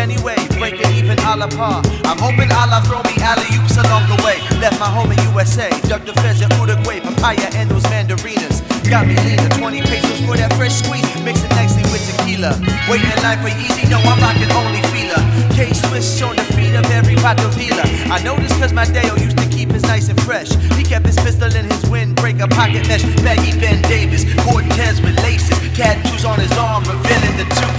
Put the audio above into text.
anyway, breaking even a la par. I'm hoping Allah throw me alley oops along the way. Left my home in USA, dug the feds in Uruguay, papaya and those mandarinas. Got me leaner, 20 pesos for that fresh squeeze, mix it nicely with tequila. Waiting in line for easy, no, I'm rocking only feeler. K Swiss on the feet of every pato dealer. I know this cause my Dale used to keep his nice and fresh. He kept his pistol in his windbreaker pocket mesh. Baggy Ben Davis, Cortez with laces, tattoos on his arm, the two.